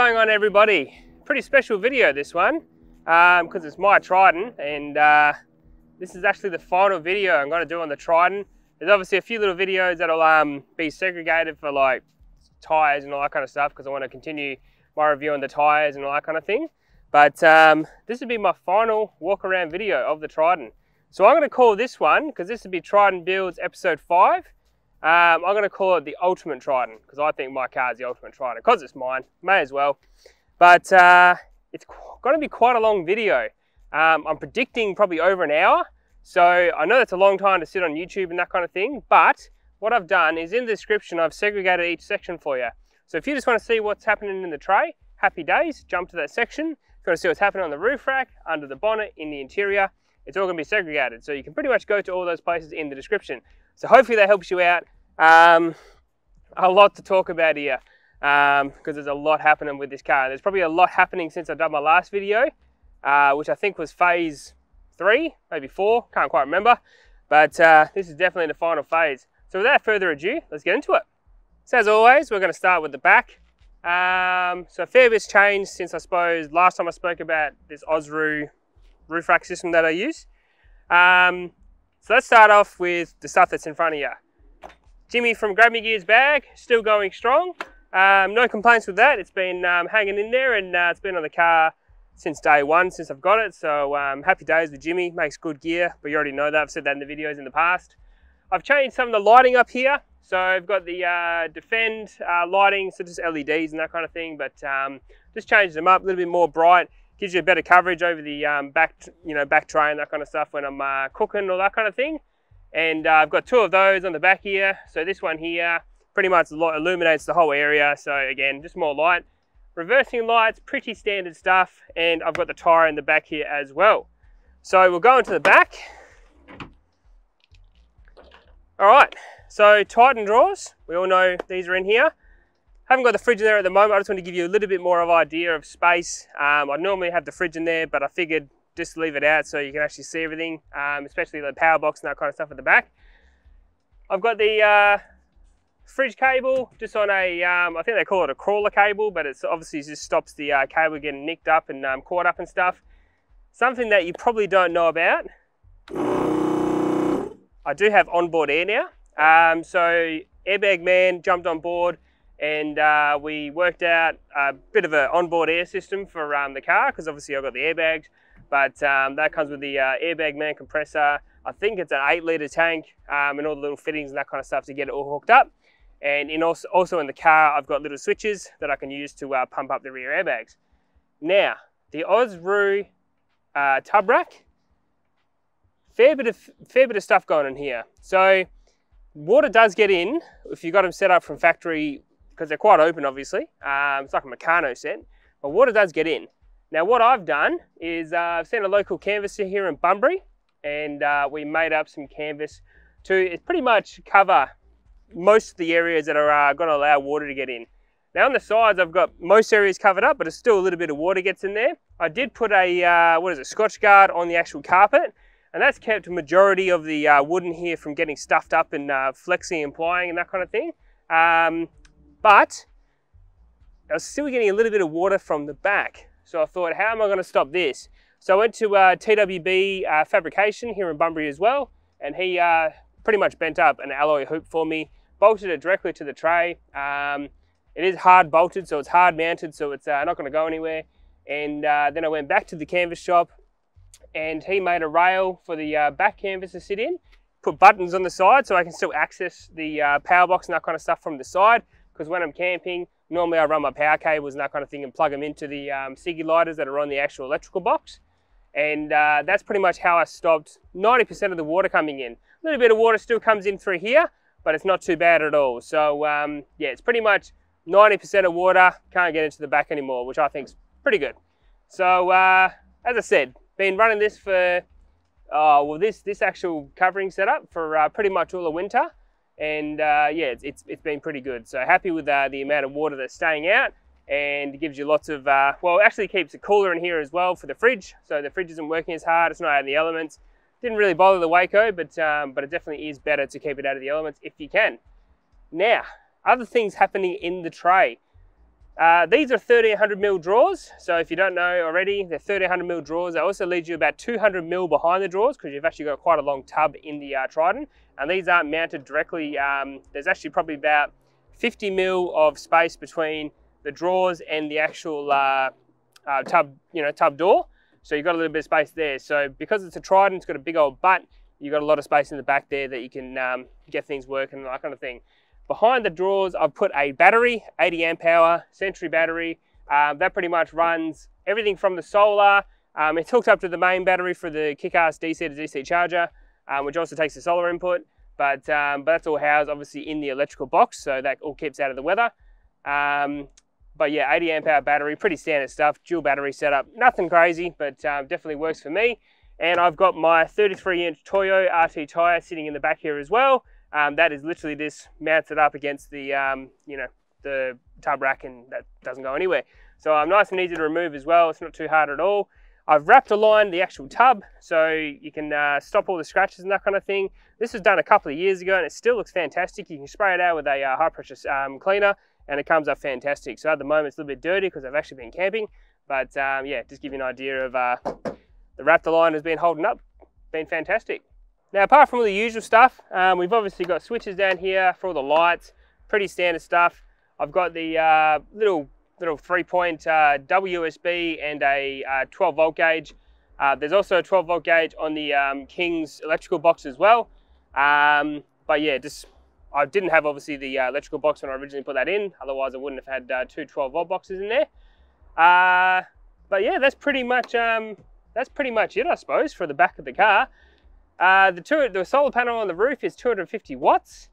Going on everybody? Pretty special video this one because um, it's my Triton and uh, this is actually the final video I'm going to do on the Triton. There's obviously a few little videos that'll um, be segregated for like tyres and all that kind of stuff because I want to continue my review on the tyres and all that kind of thing. But um, this would be my final walk around video of the Triton. So I'm going to call this one, because this would be Triton Builds episode 5, um, I'm going to call it the Ultimate Triton because I think my car is the Ultimate Triton because it's mine. May as well. But uh, it's going to be quite a long video. Um, I'm predicting probably over an hour. So I know that's a long time to sit on YouTube and that kind of thing. But what I've done is in the description, I've segregated each section for you. So if you just want to see what's happening in the tray, happy days, jump to that section. If you want to see what's happening on the roof rack, under the bonnet, in the interior, it's all going to be segregated. So you can pretty much go to all those places in the description. So hopefully that helps you out. Um, a lot to talk about here because um, there's a lot happening with this car. There's probably a lot happening since I've done my last video, uh, which I think was phase three, maybe four, can't quite remember. But uh, this is definitely the final phase. So without further ado, let's get into it. So as always, we're going to start with the back. Um, so a fair bit's changed since I suppose last time I spoke about this Ozroo roof rack system that I use. Um, so let's start off with the stuff that's in front of you. Jimmy from Grab Me Gears bag, still going strong. Um, no complaints with that. It's been um, hanging in there and uh, it's been on the car since day one, since I've got it. So um, happy days with Jimmy, makes good gear, but you already know that. I've said that in the videos in the past. I've changed some of the lighting up here. So I've got the uh, Defend uh, lighting, so just LEDs and that kind of thing, but um, just changed them up a little bit more bright gives you a better coverage over the um, back, you know, back tray and that kind of stuff when I'm uh, cooking or that kind of thing. And uh, I've got two of those on the back here. So this one here pretty much illuminates the whole area. So again, just more light. Reversing lights, pretty standard stuff. And I've got the tire in the back here as well. So we'll go into the back. All right, so Titan drawers. We all know these are in here haven't got the fridge in there at the moment. I just want to give you a little bit more of idea of space. Um, I normally have the fridge in there, but I figured just leave it out so you can actually see everything, um, especially the power box and that kind of stuff at the back. I've got the uh, fridge cable just on a, um, I think they call it a crawler cable, but it's obviously just stops the uh, cable getting nicked up and um, caught up and stuff. Something that you probably don't know about, I do have onboard air now. Um, so Airbag Man jumped on board, and uh, we worked out a bit of an onboard air system for um, the car because obviously I've got the airbags, but um, that comes with the uh, airbag man compressor. I think it's an eight litre tank um, and all the little fittings and that kind of stuff to get it all hooked up. And in also, also in the car, I've got little switches that I can use to uh, pump up the rear airbags. Now, the Ozroo uh, tub rack, fair bit, of, fair bit of stuff going on here. So water does get in if you've got them set up from factory because they're quite open, obviously. Um, it's like a Meccano set, but water does get in. Now, what I've done is uh, I've sent a local canvasser here in Bunbury, and uh, we made up some canvas to pretty much cover most of the areas that are uh, going to allow water to get in. Now on the sides, I've got most areas covered up, but it's still a little bit of water gets in there. I did put a, uh, what is it, Scotchgard on the actual carpet, and that's kept a majority of the uh, wooden here from getting stuffed up and uh, flexing and plying and that kind of thing. Um, but I was still getting a little bit of water from the back. So I thought, how am I going to stop this? So I went to uh, TWB uh, Fabrication here in Bunbury as well, and he uh, pretty much bent up an alloy hoop for me, bolted it directly to the tray. Um, it is hard bolted, so it's hard mounted, so it's uh, not going to go anywhere. And uh, then I went back to the canvas shop, and he made a rail for the uh, back canvas to sit in, put buttons on the side so I can still access the power box and that kind of stuff from the side because when I'm camping, normally I run my power cables and that kind of thing and plug them into the um, Sigi lighters that are on the actual electrical box. And uh, that's pretty much how I stopped 90% of the water coming in. A little bit of water still comes in through here, but it's not too bad at all. So um, yeah, it's pretty much 90% of water can't get into the back anymore, which I think is pretty good. So uh, as I said, been running this for, uh, well this, this actual covering setup for uh, pretty much all the winter and uh, yeah, it's, it's, it's been pretty good. So happy with uh, the amount of water that's staying out and gives you lots of, uh, well, actually keeps it cooler in here as well for the fridge. So the fridge isn't working as hard, it's not out in the elements. Didn't really bother the Waeco, but, um, but it definitely is better to keep it out of the elements if you can. Now, other things happening in the tray. Uh, these are 1300 mil drawers. So if you don't know already, they're 1300 mil drawers. They also lead you about 200 mil behind the drawers because you've actually got quite a long tub in the uh, Triton. And these aren't mounted directly. Um, there's actually probably about 50 mil of space between the drawers and the actual uh, uh, tub, you know, tub door. So you've got a little bit of space there. So because it's a Triton, it's got a big old butt, you've got a lot of space in the back there that you can um, get things working and that kind of thing. Behind the drawers, I've put a battery, 80 amp hour, Century battery. Um, that pretty much runs everything from the solar. Um, it's hooked up to the main battery for the Kickass DC to DC charger, um, which also takes the solar input. But, um, but that's all housed obviously in the electrical box, so that all keeps out of the weather. Um, but yeah, 80 amp hour battery, pretty standard stuff, dual battery setup. Nothing crazy, but um, definitely works for me. And I've got my 33 inch Toyo RT tire sitting in the back here as well. Um, that is literally just mounted up against the, um, you know, the tub rack and that doesn't go anywhere. So I'm nice and easy to remove as well. It's not too hard at all. I've Raptor lined the actual tub so you can uh, stop all the scratches and that kind of thing. This was done a couple of years ago and it still looks fantastic. You can spray it out with a uh, high pressure um, cleaner and it comes up fantastic. So at the moment it's a little bit dirty because I've actually been camping. But um, yeah, just give you an idea of uh, the Raptor line has been holding up, been fantastic. Now, apart from all the usual stuff, um, we've obviously got switches down here for all the lights, pretty standard stuff. I've got the uh, little little three-point uh, WSB and a uh, 12 volt gauge. Uh, there's also a 12 volt gauge on the um, King's electrical box as well. Um, but yeah, just I didn't have obviously the uh, electrical box when I originally put that in. Otherwise, I wouldn't have had uh, two 12 volt boxes in there. but yeah, that's pretty much um, that's pretty much it, I suppose, for the back of the car. Uh, the, two, the solar panel on the roof is 250 watts.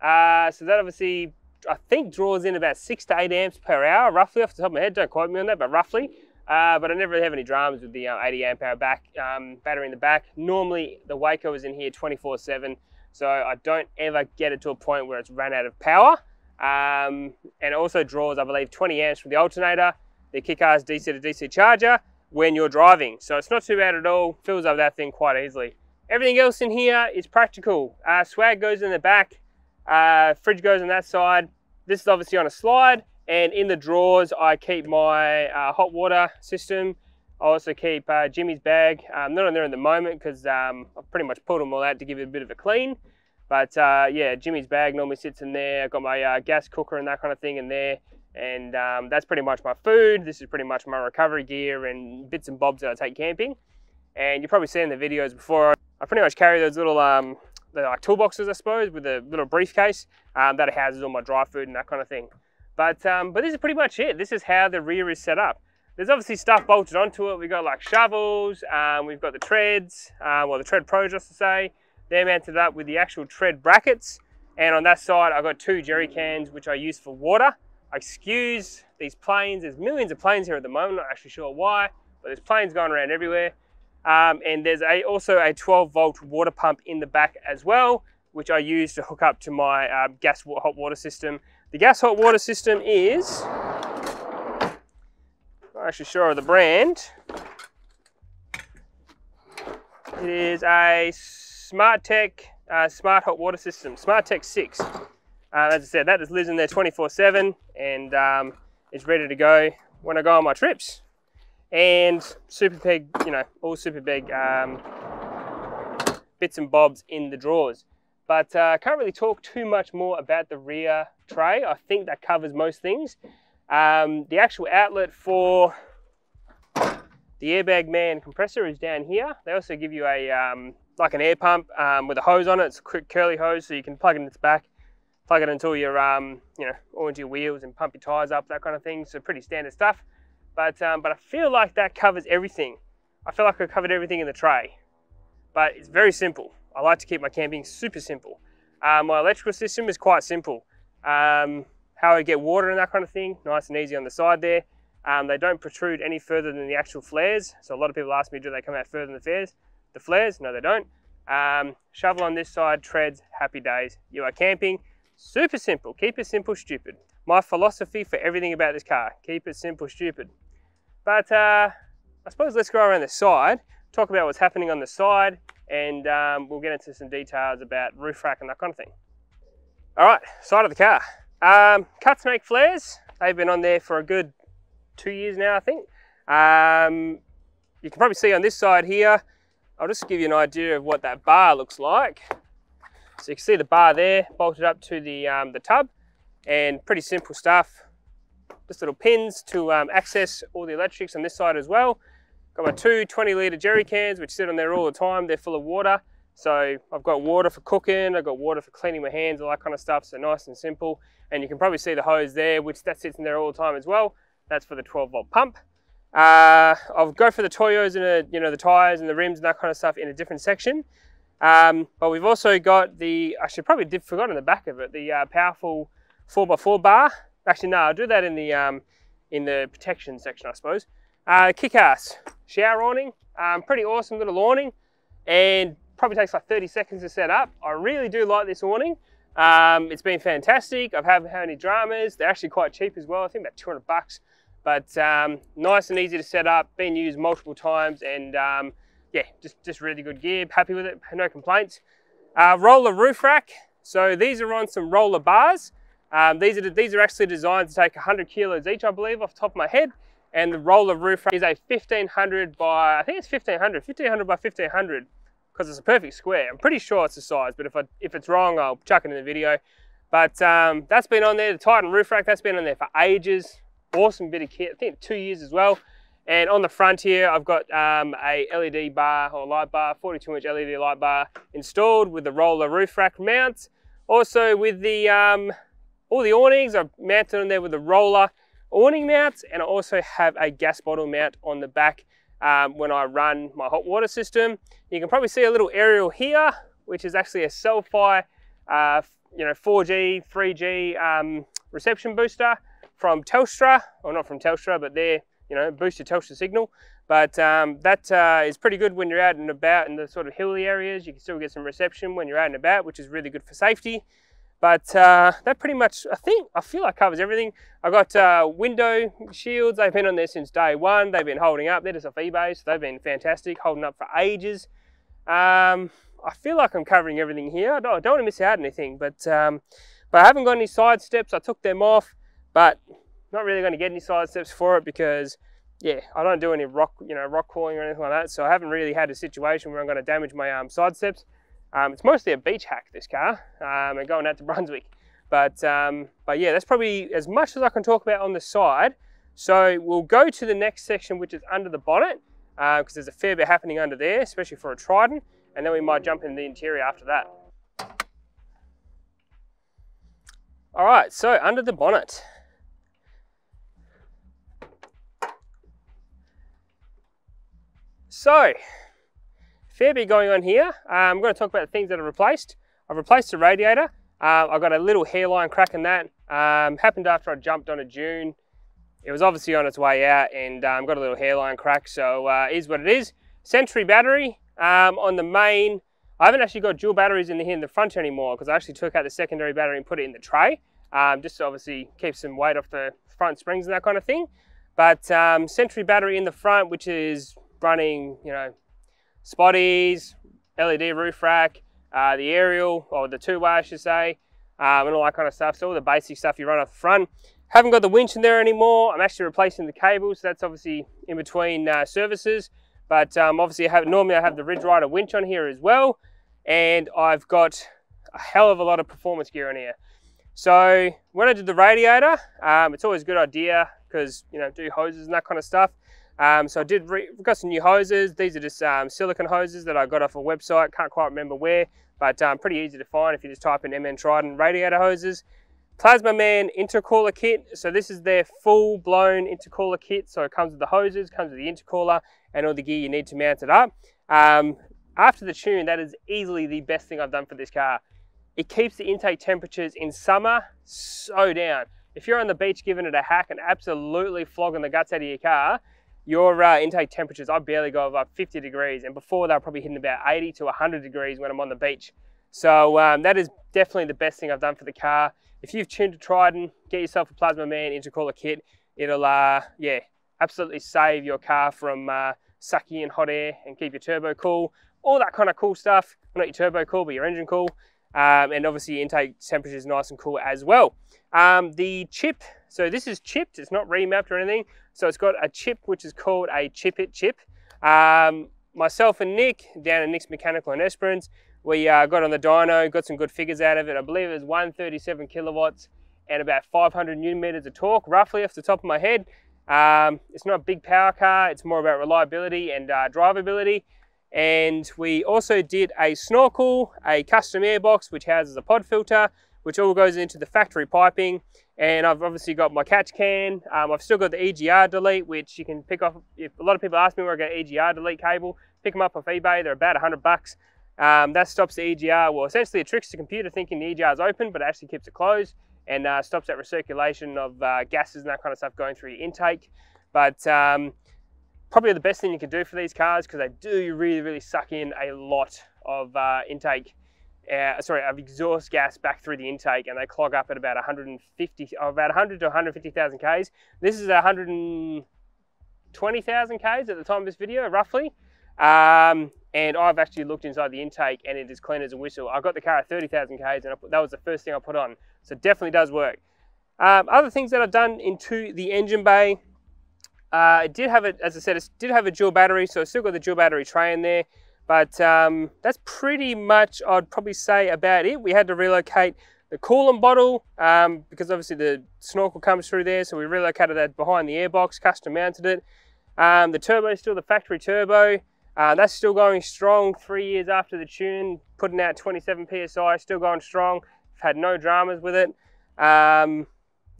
Uh, so that obviously, I think draws in about six to eight amps per hour, roughly off the top of my head. Don't quote me on that, but roughly. Uh, but I never really have any dramas with the uh, 80 amp hour back um, battery in the back. Normally the Waeco is in here 24 seven. So I don't ever get it to a point where it's run out of power. Um, and also draws, I believe, 20 amps from the alternator, the Kickass DC to DC charger when you're driving. So it's not too bad at all. Fills up that thing quite easily. Everything else in here is practical. Uh, swag goes in the back, uh, fridge goes on that side. This is obviously on a slide and in the drawers I keep my uh, hot water system. I also keep uh, Jimmy's bag, um, not on there at the moment because um, I've pretty much pulled them all out to give it a bit of a clean. But uh, yeah, Jimmy's bag normally sits in there. I've got my uh, gas cooker and that kind of thing in there. And um, that's pretty much my food. This is pretty much my recovery gear and bits and bobs that I take camping. And you've probably seen the videos before. I pretty much carry those little like toolboxes, I suppose, with a little briefcase um, that houses all my dry food and that kind of thing. But, um, but this is pretty much it. This is how the rear is set up. There's obviously stuff bolted onto it. We've got like shovels, um, we've got the treads, uh, well the tread pros just to say. They're mounted up with the actual tread brackets. And on that side, I've got two jerry cans, which I use for water. I Excuse these planes. There's millions of planes here at the moment. Not actually sure why, but there's planes going around everywhere. Um, and there's a, also a 12 volt water pump in the back as well, which I use to hook up to my uh, gas hot water system. The gas hot water system is, I'm actually sure of the brand. It is a SmartTech uh, Smart Hot Water System, SmartTech 6. Uh, as I said, that just lives in there 24-7 and um, is ready to go when I go on my trips and super big, you know, all super big um, bits and bobs in the drawers. But I uh, can't really talk too much more about the rear tray. I think that covers most things. Um, the actual outlet for the Airbag Man compressor is down here. They also give you a um, like an air pump um, with a hose on it. It's a quick curly hose, so you can plug it in its back, plug it into your um, you know, or into your wheels and pump your tires up, that kind of thing. So pretty standard stuff. But, um, but I feel like that covers everything. I feel like I covered everything in the tray. But it's very simple. I like to keep my camping super simple. Uh, my electrical system is quite simple. Um, how I get water and that kind of thing, nice and easy on the side there. Um, they don't protrude any further than the actual flares. So a lot of people ask me, do they come out further than the flares? The flares? No, they don't. Um, shovel on this side, treads, happy days. You are camping. Super simple. Keep it simple, stupid. My philosophy for everything about this car. Keep it simple, stupid. But uh, I suppose let's go around the side, talk about what's happening on the side, and um, we'll get into some details about roof rack and that kind of thing. All right, side of the car. Um, cut snake flares, They've been on there for a good two years now, I think. Um, you can probably see on this side here, I'll just give you an idea of what that bar looks like. So you can see the bar there bolted up to the, um, the tub and pretty simple stuff. Just little pins to um, access all the electrics on this side as well. Got my two 20 litre jerry cans which sit on there all the time. They're full of water. So I've got water for cooking, I've got water for cleaning my hands, all that kind of stuff. So nice and simple. And you can probably see the hose there, which that sits in there all the time as well. That's for the 12 volt pump. Uh, I'll go for the Toyos and a, you know the tires and the rims and that kind of stuff in a different section. Um, but we've also got the, I should probably did forgot on the back of it, the uh, powerful 4x4 bar. Actually, no, I'll do that in the um, in the protection section, I suppose. Uh, Kick-ass shower awning, um, pretty awesome little awning, and probably takes like 30 seconds to set up. I really do like this awning. Um, it's been fantastic. I've haven't had any dramas. They're actually quite cheap as well. I think about 200 bucks, but um, nice and easy to set up. Been used multiple times, and um, yeah, just just really good gear. Happy with it. No complaints. Uh, Rola roof rack. So these are on some Rola bars. Um, these are these are actually designed to take 100 kilos each, I believe, off the top of my head. And the Rola roof rack is a 1500 by I think it's 1500, 1500 by 1500 because it's a perfect square. I'm pretty sure it's the size, but if I if it's wrong, I'll chuck it in the video. But um, that's been on there. The Titan roof rack that's been on there for ages. Awesome bit of kit. I think two years as well. And on the front here, I've got um, a LED bar or light bar, 42 inch LED light bar installed with the Rola roof rack mount. Also with the um, all the awnings are mounted on there with the Rola awning mounts and I also have a gas bottle mount on the back um, when I run my hot water system. You can probably see a little aerial here which is actually a Cel-Fi uh, you know 4G, 3G um, reception booster from Telstra, or not from Telstra but they're you know boost your Telstra signal but um, that uh, is pretty good when you're out and about in the sort of hilly areas. You can still get some reception when you're out and about, which is really good for safety. But uh, that pretty much, I think, I feel like covers everything. I've got uh, window shields. They've been on there since day one. They've been holding up. They're just off eBay, so they've been fantastic, holding up for ages. Um, I feel like I'm covering everything here. I don't, I don't want to miss out anything, but um, but I haven't got any side steps. I took them off, but not really going to get any side steps for it because, yeah, I don't do any rock, you know, rock crawling or anything like that. So I haven't really had a situation where I'm going to damage my um, side steps. Um, it's mostly a beach hack, this car, um, and going out to Brunswick. But, um, but yeah, that's probably as much as I can talk about on the side. So we'll go to the next section, which is under the bonnet, because uh, there's a fair bit happening under there, especially for a Triton. and then we might jump in the interior after that. All right, so under the bonnet. So, fair bit going on here. Um, I'm going to talk about the things that are replaced. I've replaced the radiator. Uh, I've got a little hairline crack in that. Um, happened after I jumped on a dune. It was obviously on its way out and um, got a little hairline crack, so uh, is what it is. Century battery um, on the main. I haven't actually got dual batteries in the, in the front anymore because I actually took out the secondary battery and put it in the tray, um, just to obviously keep some weight off the front springs and that kind of thing. But um, Century battery in the front, which is running, you know, spotties, LED roof rack, uh, the aerial, or the two-way I should say, um, and all that kind of stuff. So all the basic stuff you run off the front. Haven't got the winch in there anymore. I'm actually replacing the cable, so that's obviously in between uh, services. But um, obviously, I have, normally I have the Ridge Ryder winch on here as well, and I've got a hell of a lot of performance gear on here. So when I did the radiator, um, it's always a good idea because you know do hoses and that kind of stuff. Um, so I did got some new hoses. These are just um, silicon hoses that I got off a website. Can't quite remember where, but um, pretty easy to find if you just type in MN Triton radiator hoses. Plazmaman intercooler kit. So this is their full blown intercooler kit. So it comes with the hoses, comes with the intercooler and all the gear you need to mount it up. Um, after the tune, that is easily the best thing I've done for this car. It keeps the intake temperatures in summer so down. If you're on the beach giving it a hack and absolutely flogging the guts out of your car, your uh, intake temperatures, I barely go above 50 degrees. And before they were probably hitting about 80 to 100 degrees when I'm on the beach. So um, that is definitely the best thing I've done for the car. If you've tuned to Triton, get yourself a Plazmaman intercooler kit. It'll, uh, yeah, absolutely save your car from uh, sucking in hot air and keep your turbo cool. All that kind of cool stuff. Not your turbo cool, but your engine cool. Um, and obviously intake temperature is nice and cool as well. Um, the chip, so this is chipped, it's not remapped or anything. So it's got a chip which is called a chip it chip. Um, myself and Nick down at Nick's Mechanical in Esperance, we uh, got on the dyno, got some good figures out of it. I believe it was 137 kilowatts and about 500 newton meters of torque, roughly off the top of my head. Um, it's not a big power car, it's more about reliability and uh, drivability. And we also did a snorkel, a custom airbox, which houses a pod filter, which all goes into the factory piping. And I've obviously got my catch can. Um, I've still got the EGR delete, which you can pick off. If a lot of people ask me where I get EGR delete cable, pick them up off eBay. They're about 100 bucks. Um, that stops the EGR. Well, essentially it tricks the computer thinking the EGR is open, but it actually keeps it closed and uh, stops that recirculation of uh, gases and that kind of stuff going through your intake. But um, probably the best thing you can do for these cars because they do really, really suck in a lot of uh, intake, uh, sorry, of exhaust gas back through the intake and they clog up at about 150, about 100 to 150,000 Ks. This is 120,000 Ks at the time of this video, roughly. Um, and I've actually looked inside the intake and it is clean as a whistle. I got the car at 30,000 Ks and put, that was the first thing I put on. So it definitely does work. Um, other things that I've done into the engine bay, uh, it did have it, as I said, it did have a dual battery, so I still got the dual battery tray in there. But um, that's pretty much, I'd probably say about it. We had to relocate the coolant bottle um, because obviously the snorkel comes through there. So we relocated that behind the airbox, custom mounted it. Um, the turbo is still the factory turbo. Uh, that's still going strong three years after the tune, putting out 27 PSI, still going strong. I've had no dramas with it. Um,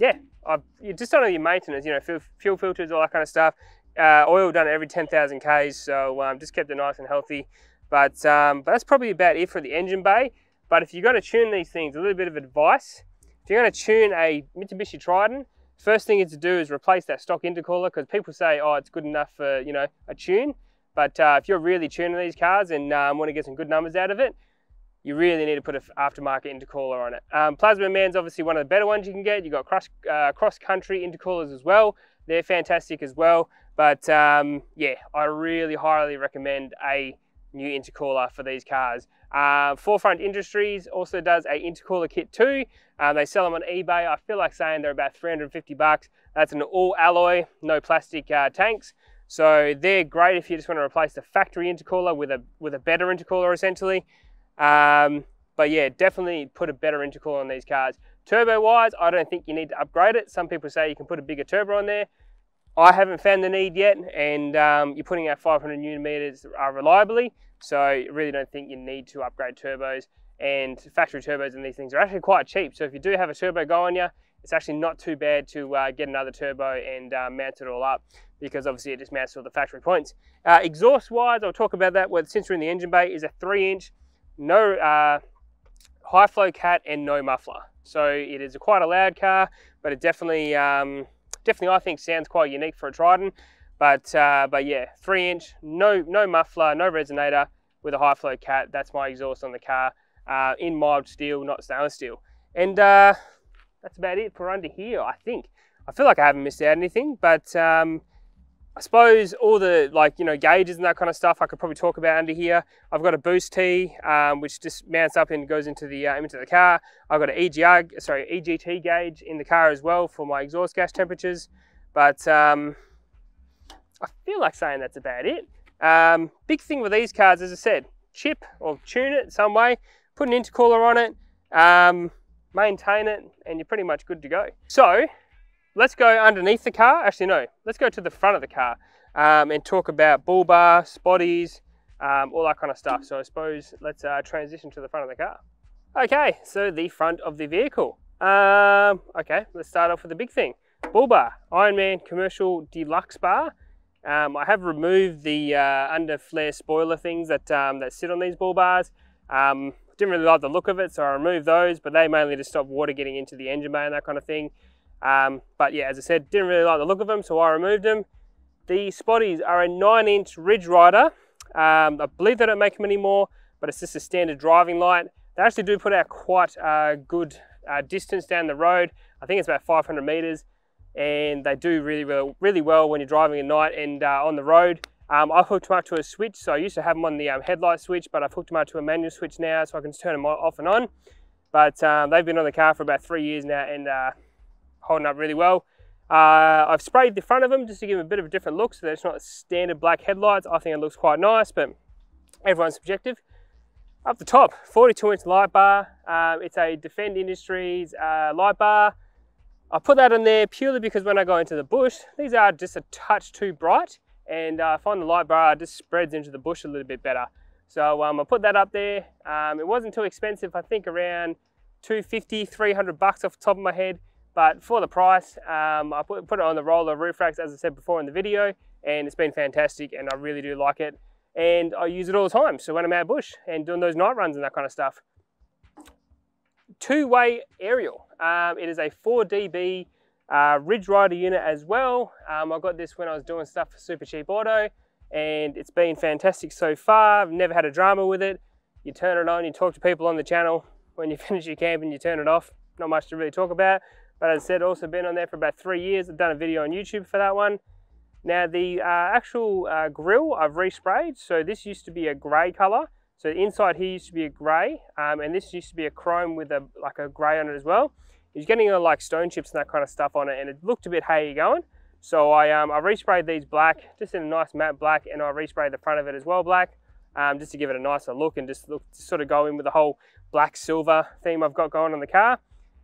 yeah, I've you just all your maintenance, you know, fuel, fuel, filters, all that kind of stuff. Uh, oil done every 10,000 Ks, so um, just kept it nice and healthy. But, um, but that's probably about it for the engine bay. But if you're to tune these things, a little bit of advice. If you're going to tune a Mitsubishi Triton, first thing you need to do is replace that stock intercooler because people say, oh, it's good enough for, you know, a tune. But uh, if you're really tuning these cars and um, want to get some good numbers out of it, you really need to put an aftermarket intercooler on it. Um, Plazmaman's obviously one of the better ones you can get. You've got cross, uh, cross country intercoolers as well. They're fantastic as well. But um, yeah, I really highly recommend a new intercooler for these cars. Uh, Forefront Industries also does a intercooler kit too. Um, they sell them on eBay. I feel like saying they're about 350 bucks. That's an all alloy, no plastic uh, tanks. So they're great if you just want to replace the factory intercooler with a with a better intercooler essentially. Um, but yeah, definitely put a better intercooler on these cars. Turbo wise, I don't think you need to upgrade it. Some people say you can put a bigger turbo on there. I haven't found the need yet, and um, you're putting out 500 newton meters uh, reliably, so I really don't think you need to upgrade turbos. And factory turbos and these things are actually quite cheap. So if you do have a turbo go on you, it's actually not too bad to uh, get another turbo and uh, mount it all up because obviously it just mounts all the factory points. Uh, exhaust wise, I'll talk about that since we're in the engine bay, is a three inch, no uh, high flow cat and no muffler. So it is a quite a loud car, but it definitely, um, definitely I think sounds quite unique for a Triton. But, uh, but yeah, three inch, no, no muffler, no resonator with a high flow cat. That's my exhaust on the car uh, in mild steel, not stainless steel. And that's about it for under here, I think. I feel like I haven't missed out anything, but um, I suppose all the like, you know, gauges and that kind of stuff I could probably talk about under here. I've got a boost T, um, which just mounts up and goes into the, uh, into the car. I've got an EGR, sorry, EGT gauge in the car as well for my exhaust gas temperatures. But um, I feel like saying that's about it. Um, big thing with these cars, as I said, chip or tune it some way, put an intercooler on it. Um, maintain it, and you're pretty much good to go. So let's go underneath the car. Actually, no, let's go to the front of the car um, and talk about bull bar, spotties, um, all that kind of stuff. So I suppose let's uh, transition to the front of the car. Okay, so the front of the vehicle. Um, okay, let's start off with the big thing. Bull bar, Ironman Commercial Deluxe Bar. Um, I have removed the uh, under flare spoiler things that, um, that sit on these bull bars. Um, didn't really like the look of it, so I removed those, but they mainly to stop water getting into the engine bay and that kind of thing. Um, but yeah, as I said, didn't really like the look of them, so I removed them. The spotties are a 9-inch Ridge Ryder. Um, I believe they don't make them anymore, but it's just a standard driving light. They actually do put out quite a good uh, distance down the road. I think it's about 500 meters, and they do really, really, really well when you're driving at night and uh, on the road. Um, I've hooked them up to a switch, so I used to have them on the um, headlight switch, but I've hooked them up to a manual switch now, so I can just turn them off and on. But um, they've been on the car for about three years now and uh, holding up really well. Uh, I've sprayed the front of them just to give them a bit of a different look so that it's not standard black headlights. I think it looks quite nice, but everyone's subjective. Up the top, 42 inch light bar. Um, it's a Defend Industries uh, light bar. I put that in there purely because when I go into the bush, these are just a touch too bright and uh, I find the light bar just spreads into the bush a little bit better. So um, I put that up there. Um, it wasn't too expensive, I think around 250, 300 bucks off the top of my head. But for the price, um, I put, put it on the Rola roof racks, as I said before in the video, and it's been fantastic and I really do like it. And I use it all the time. So when I'm out bush and doing those night runs and that kind of stuff. Two-way aerial. Um, it is a 4DB uh, Ridge Ryder unit as well. Um, I got this when I was doing stuff for Super Cheap Auto and it's been fantastic so far. I've never had a drama with it. You turn it on, you talk to people on the channel. When you finish your camping, you turn it off. Not much to really talk about. But as I said, also been on there for about three years. I've done a video on YouTube for that one. Now the uh, actual uh, grill I've resprayed. So this used to be a grey colour. So inside here used to be a grey, um, and this used to be a chrome with a like a grey on it as well. It's getting uh, like stone chips and that kind of stuff on it, and it looked a bit hay going. So I um, I resprayed these black, just in a nice matte black, and I resprayed the front of it as well black, um, just to give it a nicer look and just look to sort of go in with the whole black silver theme I've got going on the car.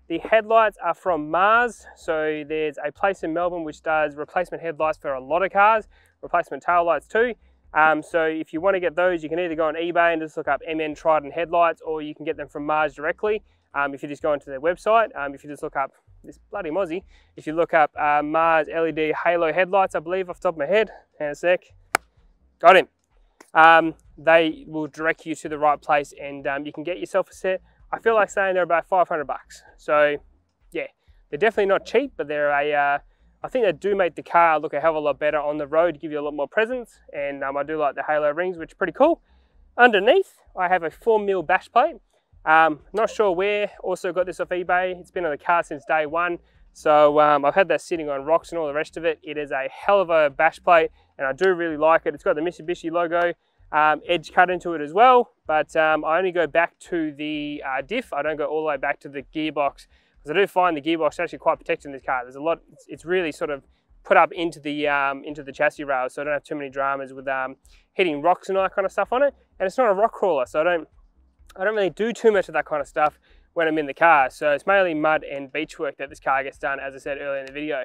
The headlights are from Mars, so there's a place in Melbourne which does replacement headlights for a lot of cars, replacement tail lights too. Um, so if you want to get those, you can either go on eBay and just look up MN Triton headlights, or you can get them from Mars directly. Um, if you just go onto their website, um, if you just look up this bloody mozzie, if you look up uh, Mars LED Halo headlights, I believe off the top of my head, hang a sec, got him. Um, they will direct you to the right place and um, you can get yourself a set I feel like saying they're about 500 bucks. So yeah, they're definitely not cheap, but they're a, uh, I think they do make the car look a hell of a lot better on the road, give you a lot more presence. And um, I do like the halo rings, which are pretty cool. Underneath, I have a four mil bash plate. Um, not sure where, also got this off eBay. It's been on the car since day one. So um, I've had that sitting on rocks and all the rest of it. It is a hell of a bash plate and I do really like it. It's got the Mitsubishi logo um, edge cut into it as well, but um, I only go back to the uh, diff. I don't go all the way back to the gearbox because I do find the gearbox actually quite protected in this car. There's a lot, it's, it's really sort of put up into the um, into the chassis rails, so I don't have too many dramas with um, hitting rocks and all that kind of stuff on it. And it's not a rock crawler, so I don't I don't really do too much of that kind of stuff when I'm in the car. So it's mainly mud and beach work that this car gets done, as I said earlier in the video.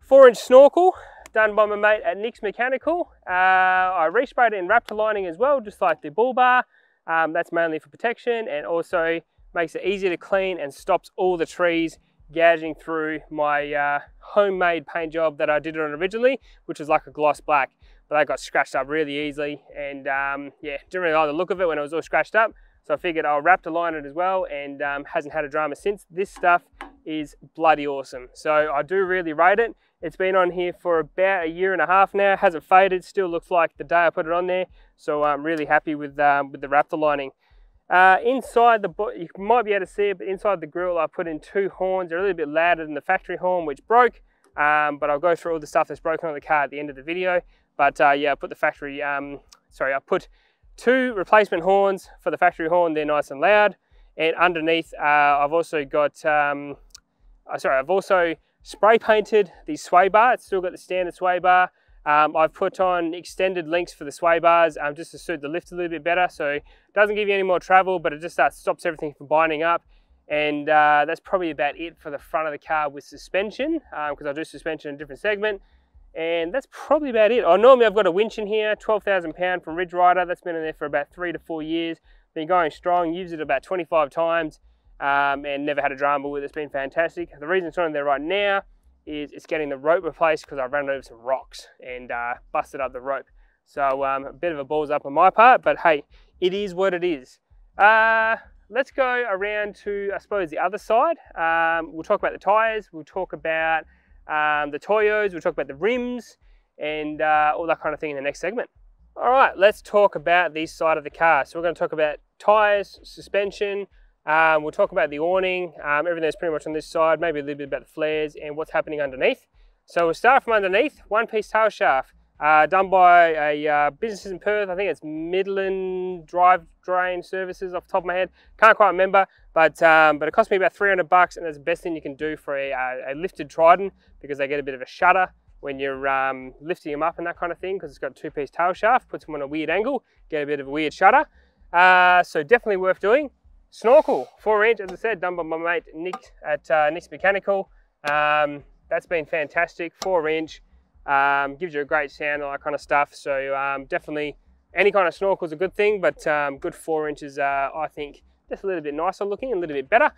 Four inch snorkel, done by my mate at Nick's Mechanical. Uh, I resprayed it in Raptor lining as well, just like the bull bar. Um, that's mainly for protection and also makes it easier to clean and stops all the trees gouging through my uh, homemade paint job that I did on originally, which was like a gloss black. But that got scratched up really easily and um, yeah, didn't really like the look of it when it was all scratched up. So I figured I'll Raptor line it as well and um, hasn't had a drama since. This stuff is bloody awesome. So I do really rate it. It's been on here for about a year and a half now. Hasn't faded, still looks like the day I put it on there. So I'm really happy with, um, with the Raptor lining. Uh, inside the, you might be able to see it, but inside the grill I put in two horns. They're a little bit louder than the factory horn, which broke. Um, but I'll go through all the stuff that's broken on the car at the end of the video. But uh, yeah, I put the factory, um, sorry, I put two replacement horns for the factory horn. They're nice and loud. And underneath, uh, I've also got, um, uh, sorry, I've also spray painted the sway bar. It's still got the standard sway bar. Um, I've put on extended links for the sway bars um, just to suit the lift a little bit better. So it doesn't give you any more travel, but it just uh, stops everything from binding up. And uh, that's probably about it for the front of the car with suspension, because um, I do suspension in a different segment. And that's probably about it. Oh, normally I've got a winch in here, 12,000 pound from Ridge Ryder. That's been in there for about three to four years. Been going strong, used it about 25 times um, and never had a drama with it. It's been fantastic. The reason it's on there right now is it's getting the rope replaced because I ran over some rocks and uh, busted up the rope. So um, a bit of a balls up on my part, but hey, it is what it is. Uh, let's go around to, I suppose, the other side. Um, we'll talk about the tyres, we'll talk about um, the Toyos, we'll talk about the rims, and uh, all that kind of thing in the next segment. All right, let's talk about this side of the car. So we're going to talk about tyres, suspension, um, we'll talk about the awning, um, everything that's pretty much on this side, maybe a little bit about the flares and what's happening underneath. So we'll start from underneath, one piece tail shaft. uh, done by a uh, business in Perth. I think it's Midland Drive Drain Services off the top of my head. Can't quite remember, but um, but it cost me about 300 bucks, and it's the best thing you can do for a, a lifted Triton because they get a bit of a shudder when you're um, lifting them up and that kind of thing because it's got a two-piece tail shaft, puts them on a weird angle, get a bit of a weird shudder. Uh, so definitely worth doing. Snorkel, four inch, as I said, done by my mate Nick at uh, Nick's Mechanical. Um, that's been fantastic, four inch. Um, gives you a great sound, all that kind of stuff. So um, definitely any kind of snorkel is a good thing, but um, good four inches, uh, I think, just a little bit nicer looking, a little bit better.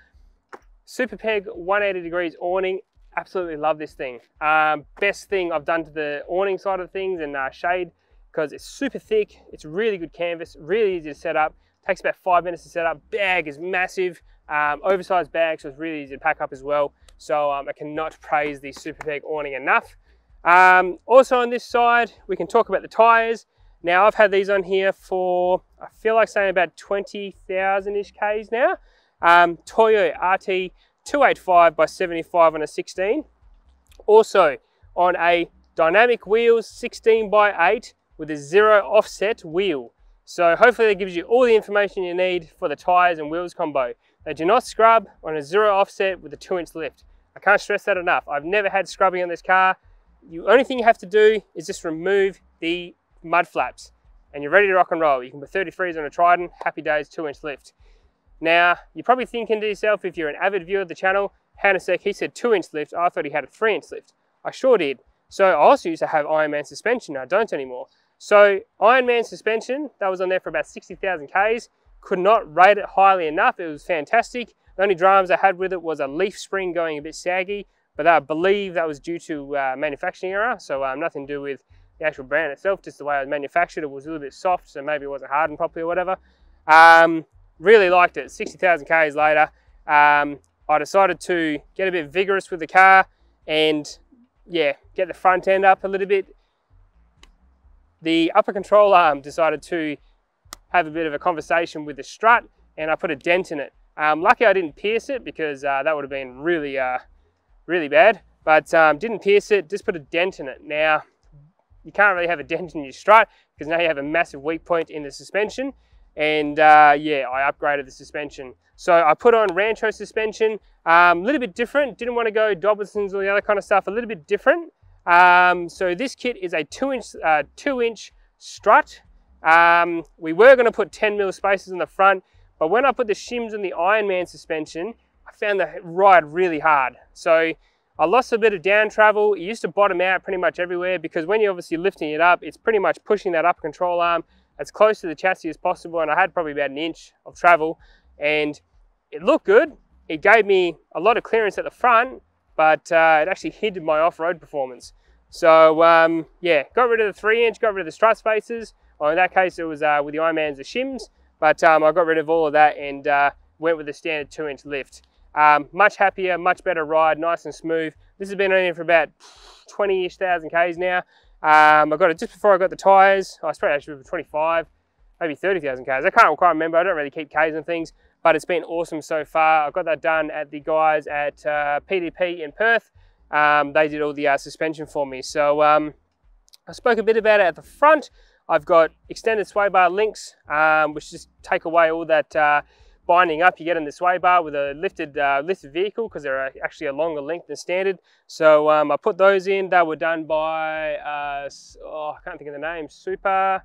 Supa Peg 180 degrees awning, absolutely love this thing. Um, best thing I've done to the awning side of things and uh, shade because it's super thick, it's really good canvas, really easy to set up, takes about five minutes to set up. Bag is massive, um, oversized bag, so it's really easy to pack up as well. So um, I cannot praise the Supa Peg awning enough. Um, also on this side, we can talk about the tires. Now I've had these on here for, I feel like saying about 20,000-ish Ks now. Um, Toyo RT 285 by 75 on a 16. Also on a dynamic wheels 16 by 8 with a zero offset wheel. So hopefully that gives you all the information you need for the tires and wheels combo. They do not scrub on a zero offset with a two inch lift. I can't stress that enough. I've never had scrubbing on this car the only thing you have to do is just remove the mud flaps and you're ready to rock and roll. You can put 33s on a Triton, happy days, two inch lift. Now, you're probably thinking to yourself, if you're an avid viewer of the channel, sec, he said two inch lift, I thought he had a three inch lift. I sure did. So I also used to have Ironman suspension, I don't anymore. So Ironman suspension, that was on there for about 60,000 Ks, could not rate it highly enough, it was fantastic. The only dramas I had with it was a leaf spring going a bit saggy, but I believe that was due to uh, manufacturing error, so um, nothing to do with the actual brand itself, just the way it was manufactured. It was a little bit soft, so maybe it wasn't hardened properly or whatever. Um, really liked it. 60,000 Ks later, um, I decided to get a bit vigorous with the car and yeah, get the front end up a little bit. The upper control arm decided to have a bit of a conversation with the strut and I put a dent in it. Um, lucky I didn't pierce it because uh, that would have been really uh, really bad, but um, didn't pierce it, just put a dent in it. Now, you can't really have a dent in your strut because now you have a massive weak point in the suspension. And uh, yeah, I upgraded the suspension. So I put on Rancho suspension, a um, little bit different. Didn't want to go Dobson's or the other kind of stuff, a little bit different. Um, so this kit is a two inch, uh, two inch strut. Um, we were going to put 10 mil spacers in the front, but when I put the shims in the Ironman suspension, I found the ride really hard. So I lost a bit of down travel. It used to bottom out pretty much everywhere because when you're obviously lifting it up, it's pretty much pushing that up control arm as close to the chassis as possible. And I had probably about an inch of travel and it looked good. It gave me a lot of clearance at the front, but uh, it actually hindered my off-road performance. So um, yeah, got rid of the three inch, got rid of the strut spacers. Well, in that case, it was uh, with the Ironmans, the shims, but um, I got rid of all of that and uh, went with the standard two inch lift. Um, much happier, much better ride, nice and smooth. This has been on here for about 20-ish thousand Ks now. Um, I got it just before I got the tyres. I was actually for 25, maybe 30,000 Ks. I can't quite remember. I don't really keep Ks and things, but it's been awesome so far. I got that done at the guys at uh, PDP in Perth. Um, they did all the uh, suspension for me. So um, I spoke a bit about it at the front. I've got extended sway bar links, um, which just take away all that uh, binding up you get in the sway bar with a lifted uh, lifted vehicle because they're actually a longer length than standard. So um, I put those in. They were done by, uh, oh, I can't think of the name, Super.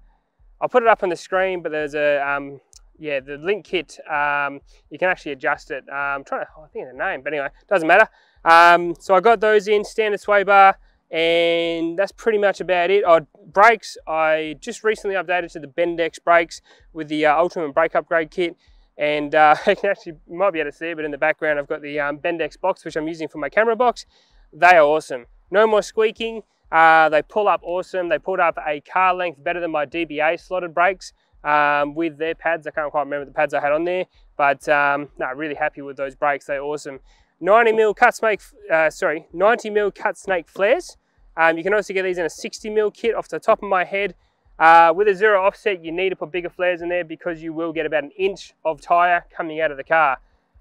I'll put it up on the screen, but there's a, um, yeah, the link kit, um, you can actually adjust it. I'm um, trying to, oh, I think of the name, but anyway, doesn't matter. Um, so I got those in, standard sway bar, and that's pretty much about it. Oh, brakes, I just recently updated to the Bendix brakes with the uh, Ultimate brake upgrade kit. And uh, I can actually, you might be able to see but in the background I've got the um, Bendix box, which I'm using for my camera box. They are awesome. No more squeaking. Uh, they pull up awesome. They pulled up a car length better than my DBA slotted brakes um, with their pads. I can't quite remember the pads I had on there, but um, no, really happy with those brakes. They're awesome. 90 mil cut snake, uh, sorry, 90 mil cut snake flares. Um, you can also get these in a 60 mil kit off the top of my head. Uh, with a zero offset, you need to put bigger flares in there because you will get about an inch of tyre coming out of the car.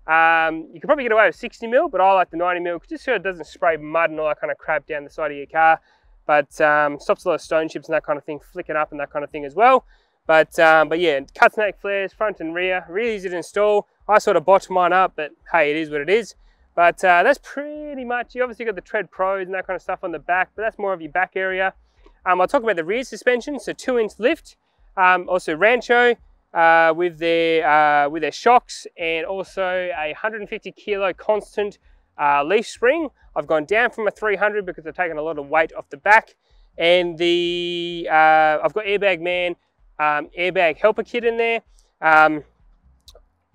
Um, you can probably get away with 60 mil, but I like the 90 mil just so it doesn't spray mud and all that kind of crap down the side of your car. But um, stops a lot of stone chips and that kind of thing flicking up and that kind of thing as well. But um, but yeah, cut snake flares front and rear, really easy to install. I sort of botched mine up, but hey, it is what it is. But uh, that's pretty much, you obviously got the Tread Pros and that kind of stuff on the back, but that's more of your back area. Um, I'll talk about the rear suspension, so two inch lift, um, also Rancho uh, with, their, uh, with their shocks and also a 150 kilo constant uh, leaf spring. I've gone down from a 300 because I've taken a lot of weight off the back. And the uh, I've got Airbag Man um, airbag helper kit in there. Um,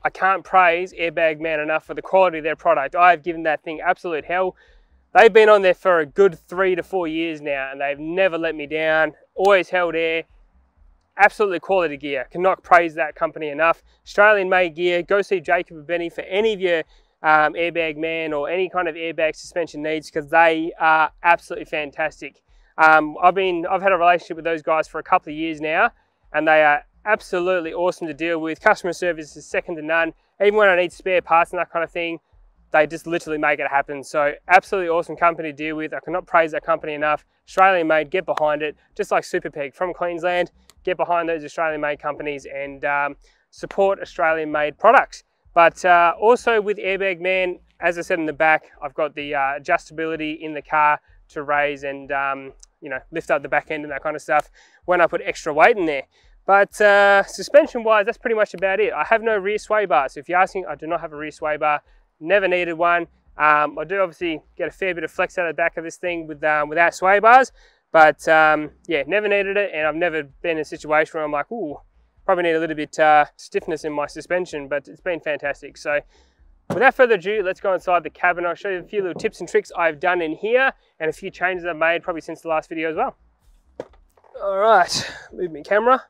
I can't praise Airbag Man enough for the quality of their product. I've given that thing absolute hell. They've been on there for a good three to four years now and they've never let me down. Always held air. Absolutely quality gear. Cannot praise that company enough. Australian made gear. Go see Jacob and Benny for any of your um, Airbag Man or any kind of airbag suspension needs because they are absolutely fantastic. Um, I've been, I've had a relationship with those guys for a couple of years now and they are absolutely awesome to deal with. Customer service is second to none. Even when I need spare parts and that kind of thing, they just literally make it happen. So absolutely awesome company to deal with. I cannot praise that company enough. Australian made, get behind it. Just like Supa Peg from Queensland, get behind those Australian made companies and um, support Australian made products. But uh, also with Airbag Man, as I said in the back, I've got the uh, adjustability in the car to raise and um, you know lift up the back end and that kind of stuff when I put extra weight in there. But uh, suspension wise, that's pretty much about it. I have no rear sway bar. So if you're asking, I do not have a rear sway bar. Never needed one. Um, I do obviously get a fair bit of flex out of the back of this thing with um, without sway bars. But um, yeah, never needed it. And I've never been in a situation where I'm like, ooh, probably need a little bit uh, stiffness in my suspension, but it's been fantastic. So without further ado, let's go inside the cabin. I'll show you a few little tips and tricks I've done in here and a few changes I've made probably since the last video as well. All right, move camera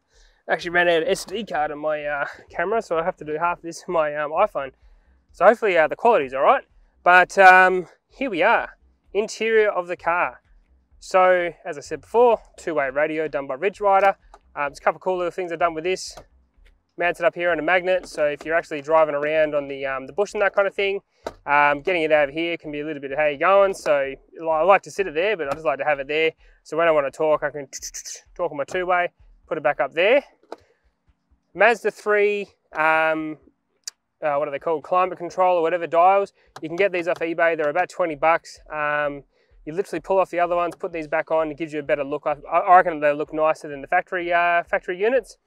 actually ran out of SD card on my uh, camera, so I have to do half this on my um, iPhone. So hopefully uh, the quality's all right. But um, here we are, interior of the car. So as I said before, two-way radio done by Ridge Ryder. Um, there's a couple cool little things I've done with this. Mounted up here on a magnet, so if you're actually driving around on the um, the bush and that kind of thing, um, getting it over here can be a little bit of how you're going. So I like to sit it there, but I just like to have it there. So when I want to talk, I can talk on my two-way, put it back up there, Mazda 3, um, uh, what are they called, climate control or whatever dials. You can get these off eBay, they're about 20 bucks. Um, you literally pull off the other ones, put these back on, it gives you a better look. I, I reckon they look nicer than the factory, uh, factory units.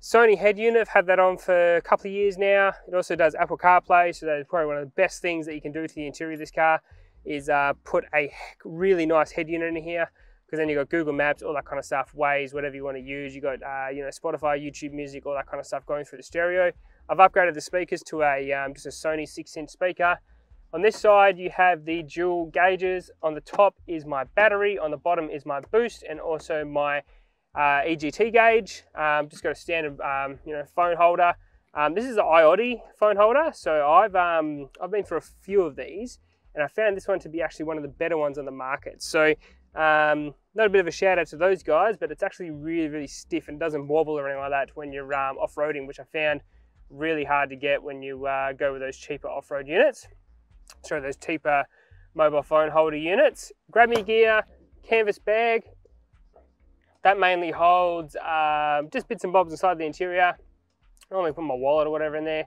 Sony head unit, I've had that on for a couple of years now. It also does Apple CarPlay, so that is probably one of the best things that you can do to the interior of this car is uh, put a really nice head unit in here because then you've got Google Maps, all that kind of stuff, Waze, whatever you want to use. You've got, uh, you know, Spotify, YouTube Music, all that kind of stuff going through the stereo. I've upgraded the speakers to a um, just a Sony 6-inch speaker. On this side, you have the dual gauges. On the top is my battery. On the bottom is my boost and also my uh, EGT gauge. Um, just got a standard, um, you know, phone holder. Um, this is an iOttie phone holder. So I've, um, I've been through a few of these and I found this one to be actually one of the better ones on the market. So um, not a bit of a shout out to those guys, but it's actually really, really stiff and doesn't wobble or anything like that when you're um, off-roading, which I found really hard to get when you uh, go with those cheaper off-road units. So those cheaper mobile phone holder units. Grab me gear, canvas bag. That mainly holds um, just bits and bobs inside the interior. I normally put my wallet or whatever in there.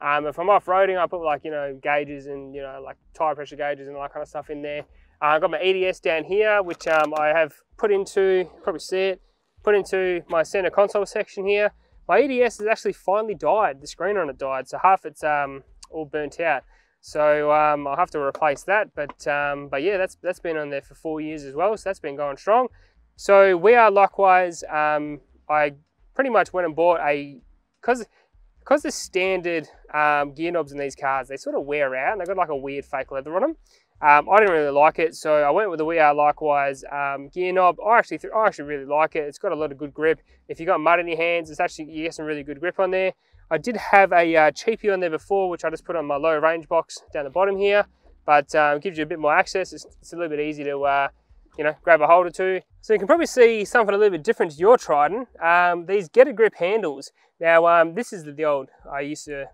Um, if I'm off-roading, I put like, you know, gauges and, you know, like tire pressure gauges and all that kind of stuff in there. Uh, I've got my EDS down here, which um, I have put into, probably see it, put into my center console section here. My EDS has actually finally died. The screen on it died, so half it's um, all burnt out. So um, I'll have to replace that. But um, but yeah, that's that's been on there for four years as well. So that's been going strong. So we are likewise. Um, I pretty much went and bought a because because the standard um, gear knobs in these cars they sort of wear out and they've got like a weird fake leather on them. Um, I didn't really like it, so I went with the We Are Likewise um, gear knob. I actually, I actually really like it. It's got a lot of good grip. If you've got mud in your hands, it's actually, you get some really good grip on there. I did have a uh, cheapie on there before, which I just put on my low range box down the bottom here, but um, gives you a bit more access. It's, it's a little bit easy to, uh, you know, grab a hold or two. So you can probably see something a little bit different to your Triton. Um, these Get a Grip handles. Now, um, this is the, the old, I used to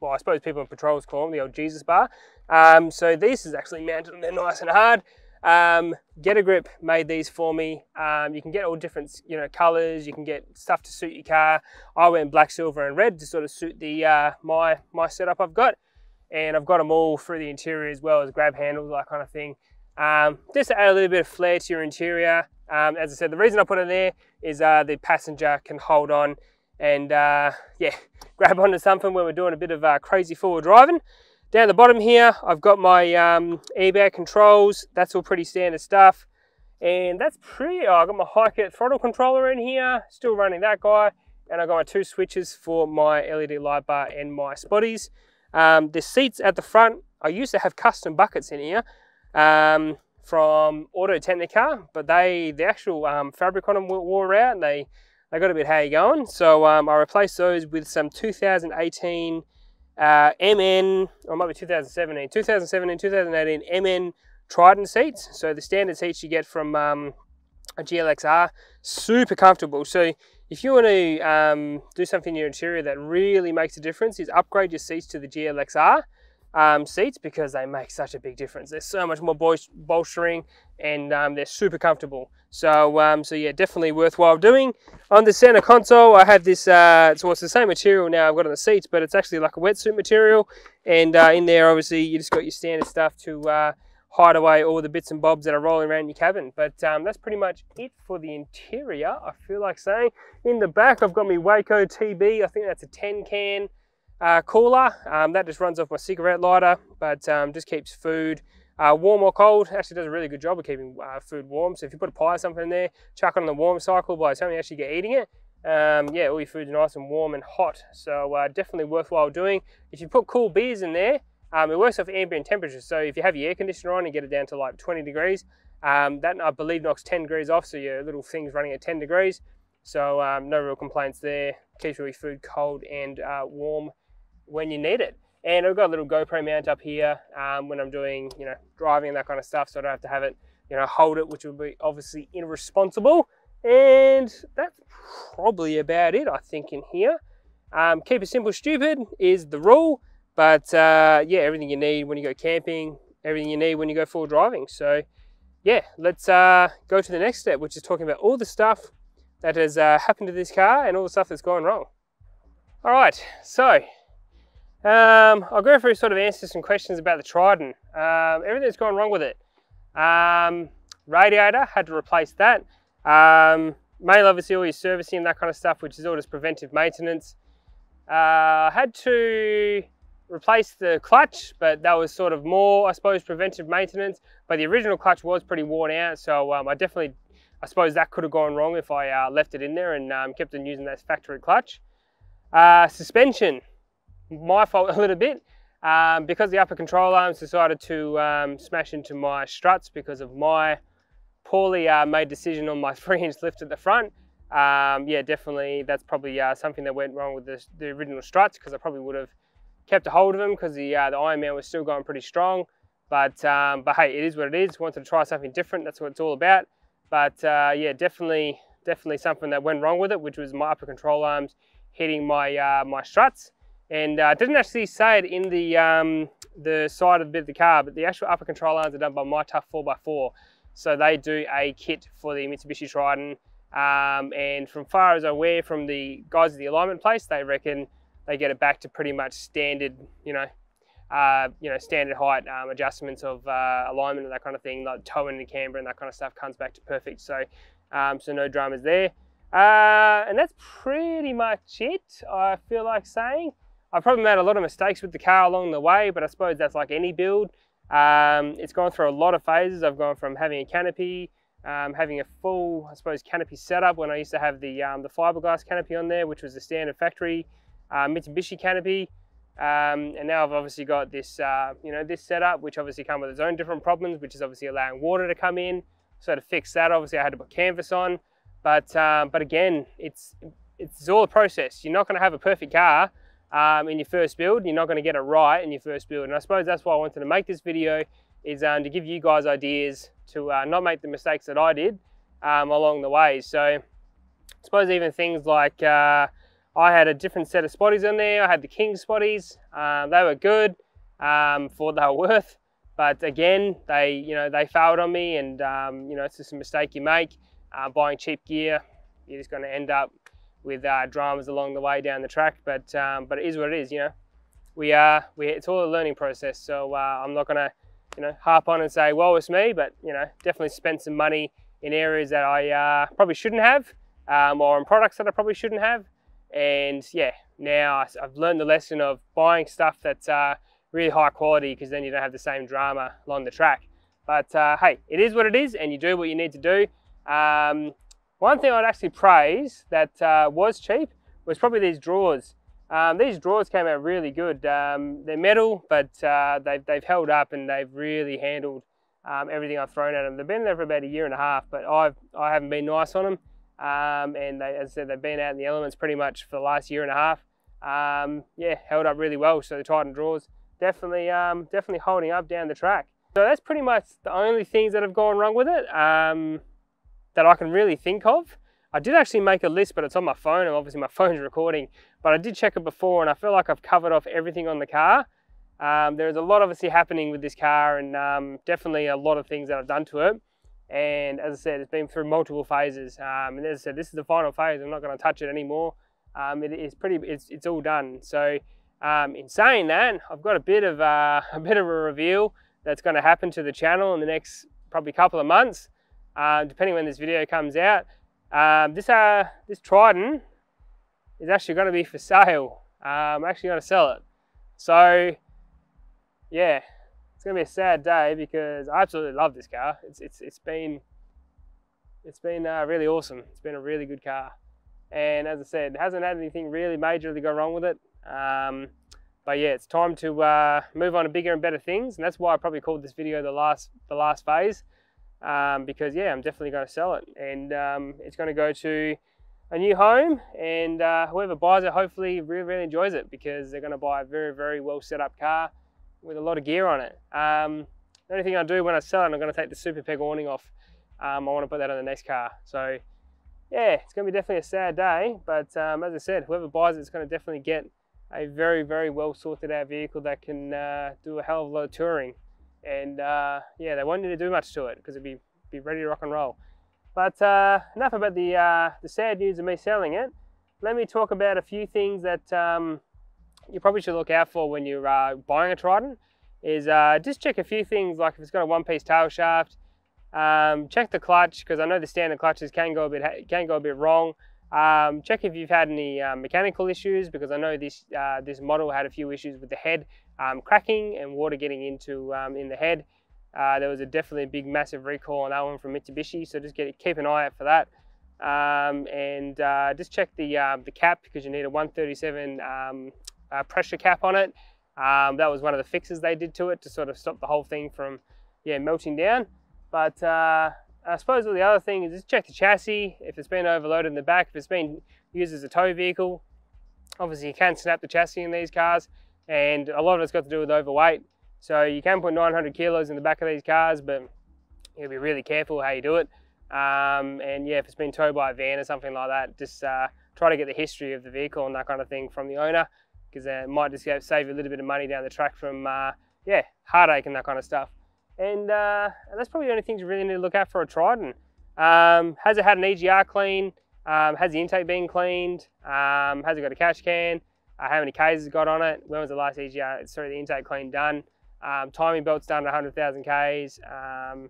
well, I suppose people in patrols call them the old Jesus bar. Um, so this is actually mounted on there nice and hard. Um, Get a Grip made these for me. Um, you can get all different, you know, colors. You can get stuff to suit your car. I went black, silver, and red to sort of suit the uh, my my setup I've got, and I've got them all through the interior as well as grab handles, that kind of thing. Um, just to add a little bit of flair to your interior. Um, as I said, the reason I put it there is uh, the passenger can hold on and uh, yeah, grab onto something when we're doing a bit of uh, crazy forward driving. Down the bottom here, I've got my um, airbag controls. That's all pretty standard stuff. And that's pretty, oh, I've got my HIKEIT throttle controller in here, still running that guy. And I've got my two switches for my LED light bar and my spotties. Um, the seats at the front, I used to have custom buckets in here um, from Auto Technica, but they, the actual um, fabric on them wore out and they, they got a bit how you going. So um, I replaced those with some 2018 uh, MN, or it might be 2017, 2017, 2018 MN Triton seats. So the standard seats you get from um, a GLXR, super comfortable. So if you want to um, do something in your interior that really makes a difference is upgrade your seats to the GLXR um, seats because they make such a big difference. They're so much more bolstering and um, they're super comfortable. So, um, so yeah, definitely worthwhile doing. On the center console, I have this, uh, so it's the same material now I've got on the seats, but it's actually like a wetsuit material. And uh, in there, obviously, you just got your standard stuff to uh, hide away all the bits and bobs that are rolling around your cabin. But um, that's pretty much it for the interior, I feel like saying. In the back, I've got my Waeco TB. I think that's a 10 can uh, cooler. Um, that just runs off my cigarette lighter, but um, just keeps food uh, warm or cold. Actually does a really good job of keeping uh, food warm. So if you put a pie or something in there, chuck it on the warm cycle by the time you actually get eating it, um, yeah, all your food's nice and warm and hot. So uh, definitely worthwhile doing. If you put cool beers in there, um, it works off ambient temperature. So if you have your air conditioner on and get it down to like 20 degrees, um, that I believe knocks 10 degrees off. So your little thing's running at 10 degrees. So um, no real complaints there. Keeps your food cold and uh, warm when you need it. And I've got a little GoPro mount up here um, when I'm doing, you know, driving and that kind of stuff, so I don't have to have it, you know, hold it, which would be obviously irresponsible. And that's probably about it, I think, in here. Um, keep it simple, stupid is the rule, but uh, yeah, everything you need when you go camping, everything you need when you go full driving. So yeah, let's uh, go to the next step, which is talking about all the stuff that has uh, happened to this car and all the stuff that's gone wrong. All right, so um, I'll go through sort of answer some questions about the Triton. Um, everything's gone wrong with it. Um, radiator, had to replace that. Um, mainly obviously all your servicing and that kind of stuff, which is all just preventive maintenance. Uh, had to replace the clutch, but that was sort of more, I suppose, preventive maintenance. But the original clutch was pretty worn out, so um, I definitely, I suppose that could have gone wrong if I uh, left it in there and um, kept on using that factory clutch. Uh, suspension, my fault a little bit um, because the upper control arms decided to um, smash into my struts because of my poorly uh, made decision on my three inch lift at the front. Um, yeah, definitely that's probably uh, something that went wrong with the, the original struts because I probably would have kept a hold of them because the, uh, the Ironman was still going pretty strong. But, um, but hey, it is what it is. Wanted to try something different. That's what it's all about. But uh, yeah, definitely, definitely something that went wrong with it, which was my upper control arms hitting my, uh, my struts. And uh, it doesn't actually say it in the, um, the side of the bit of the car, but the actual upper control arms are done by My Tough 4x4. So they do a kit for the Mitsubishi Triton. Um, and from far as I'm aware from the guys at the alignment place, they reckon they get it back to pretty much standard, you know, uh, you know, standard height um, adjustments of uh, alignment and that kind of thing, like toe-in and camber and that kind of stuff comes back to perfect. So, um, so no dramas there. Uh, and that's pretty much it, I feel like saying. I've probably made a lot of mistakes with the car along the way, but I suppose that's like any build. Um, it's gone through a lot of phases. I've gone from having a canopy, um, having a full, I suppose, canopy setup when I used to have the, um, the fiberglass canopy on there, which was the standard factory uh, Mitsubishi canopy. Um, and now I've obviously got this, uh, you know, this setup, which obviously come with its own different problems, which is obviously allowing water to come in. So to fix that, obviously I had to put canvas on. But, um, but again, it's, it's all a process. You're not going to have a perfect car um, in your first build. You're not going to get it right in your first build. And I suppose that's why I wanted to make this video is um, to give you guys ideas to uh, not make the mistakes that I did um, along the way. So I suppose even things like uh, I had a different set of spotties on there. I had the King spotties. Um, they were good um, for what they were worth. But again, they you know they failed on me, and um, you know it's just a mistake you make uh, buying cheap gear. You're just going to end up with uh, dramas along the way down the track. But um, but it is what it is. You know, we are we it's all a learning process. So uh, I'm not to you know harp on and say well it's me, but you know definitely spend some money in areas that I uh, probably shouldn't have, um, or in products that I probably shouldn't have. And yeah, now I've learned the lesson of buying stuff that's uh, really high quality because then you don't have the same drama along the track. But uh, hey, it is what it is and you do what you need to do. Um, one thing I'd actually praise that uh, was cheap was probably these drawers. Um, these drawers came out really good. Um, they're metal, but uh, they've, they've held up and they've really handled um, everything I've thrown at them. They've been there for about a year and a half, but I've, I haven't been nice on them. Um, and they, as I said, they've been out in the elements pretty much for the last year and a half. Um, yeah, held up really well. So the Titan drawers definitely, um, definitely holding up down the track. So that's pretty much the only things that have gone wrong with it that I can really think of. I did actually make a list, but it's on my phone, and obviously my phone's recording. But I did check it before, and I feel like I've covered off everything on the car. Um, there's a lot obviously happening with this car, and um, definitely a lot of things that I've done to it. And as I said, it's been through multiple phases. Um, and as I said, this is the final phase. I'm not going to touch it anymore. Um, it is pretty. It's, it's all done. So um, in saying that, I've got a bit of uh, a bit of a reveal that's going to happen to the channel in the next probably couple of months, uh, depending when this video comes out. Um, this uh, this Triton is actually going to be for sale. I'm actually going to sell it. So yeah, it's going to be a sad day because I absolutely love this car. It's it's it's been it's been uh, really awesome. It's been a really good car, and as I said, it hasn't had anything really majorly go wrong with it. Um, but yeah, it's time to uh, move on to bigger and better things, and that's why I probably called this video the last the last phase, um, because yeah, I'm definitely going to sell it, and um, it's going to go to a new home, and uh, whoever buys it hopefully really really enjoys it because they're going to buy a very very well set up car with a lot of gear on it. Um, the only thing I do when I sell it, I'm going to take the Supa Peg awning off. Um, I want to put that on the next car. So yeah, it's going to be definitely a sad day. But um, as I said, whoever buys it is going to definitely get a very, very well sorted out vehicle that can uh, do a hell of a lot of touring. And uh, yeah, they won't need to do much to it because it'll be, be ready to rock and roll. But uh, enough about the, uh, the sad news of me selling it. Let me talk about a few things that um, you probably should look out for when you're uh, buying a Triton is uh, just check a few things like if it's got a one-piece tail shaft, um, check the clutch because I know the standard clutches can go a bit can go a bit wrong. Um, check if you've had any uh, mechanical issues because I know this uh, this model had a few issues with the head um, cracking and water getting into um, in the head. Uh, there was a definitely a big massive recall on that one from Mitsubishi, so just get keep an eye out for that. Um, and uh, just check the uh, the cap because you need a 137 um, uh, pressure cap on it. Um, that was one of the fixes they did to it to sort of stop the whole thing from yeah melting down. But I suppose the other thing is just check the chassis if it's been overloaded in the back, if it's been used as a tow vehicle. Obviously you can snap the chassis in these cars and a lot of it's got to do with overweight. So you can put 900 kilos in the back of these cars, but you will be really careful how you do it. Um, and yeah, if it's been towed by a van or something like that, just uh, try to get the history of the vehicle and that kind of thing from the owner because it might just save you a little bit of money down the track from, uh, yeah, heartache and that kind of stuff. And, uh, that's probably the only things you really need to look at for a Triton. Um, has it had an EGR clean? Um, has the intake been cleaned? Um, has it got a catch can? Uh, how many Ks has got on it? When was the last EGR, sorry, the intake clean done? Um, timing belt's done at 100,000 Ks. Um,